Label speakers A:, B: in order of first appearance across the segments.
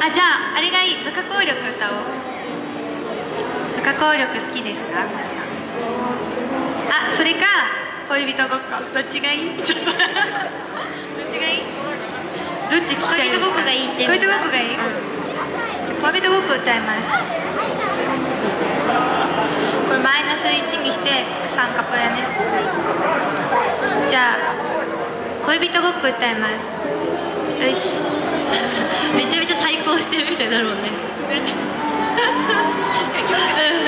A: あじゃああれがいい。不可抗力歌おう。不可抗力好きですか？皆さんあそれか恋人ごっこ。どっちがいい？ちょっとどっちがいい？どっち聞きたいですか？
B: 恋人ごっこがいいって
A: 恋人ごっこがいい、恋人ごっこ歌います。これマイナス1にして3カポやね。じゃあ恋人ごっこ歌います。よし。
B: めちゃめちゃ対抗してるみたいになるもんね。確かによくない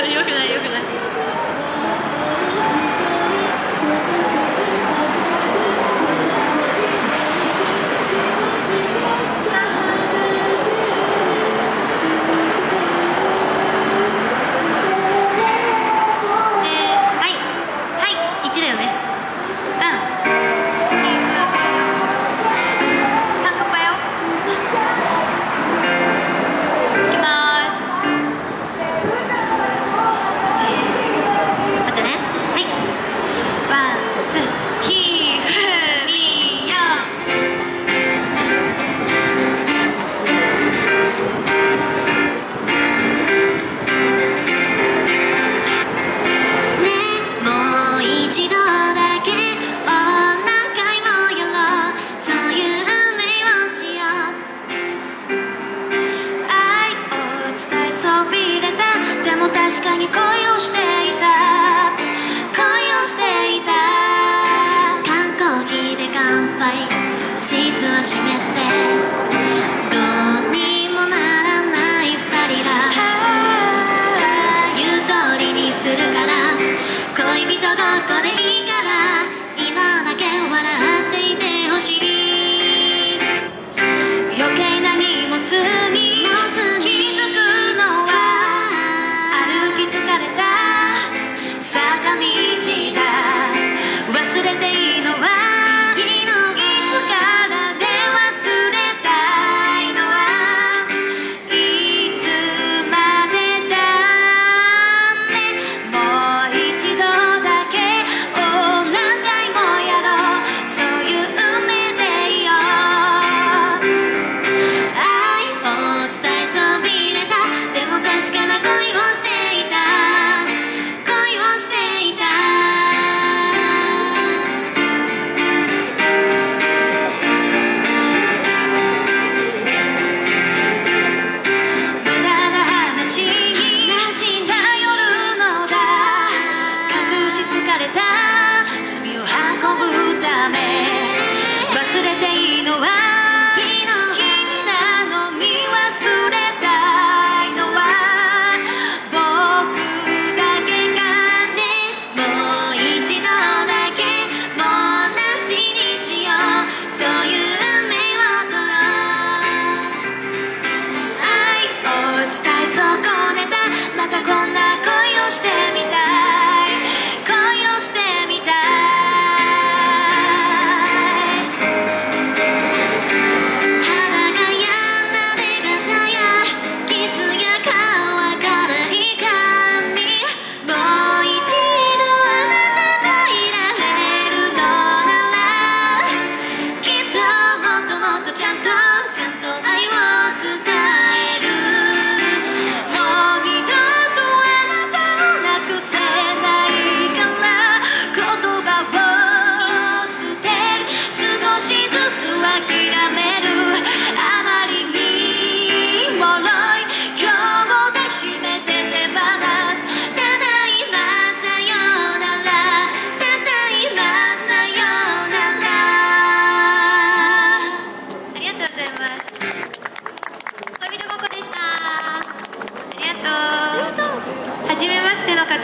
B: シーツを閉めて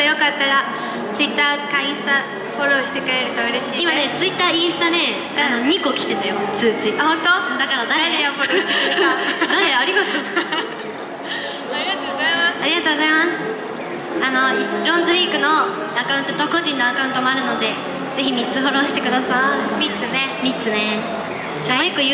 B: 方よ
A: かったらツイッターかインスタフォローしてくれると嬉しい。
B: 今ねツイッターインスタね、
A: うん
B: あの2個来てたよ通知
A: あ本当？
B: だから誰？
A: 誰がフォローしてくれた？
B: 誰？ありがとう
A: ありがとうございます。
B: ありがとうございますあのロンズウィークのアカウントと個人のアカウントもあるのでぜひ3つフォローしてくださ
A: 三つね。
B: い3つねじゃあもう1個言う